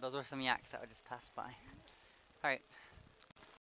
those were some yaks that would just passed by. Alright,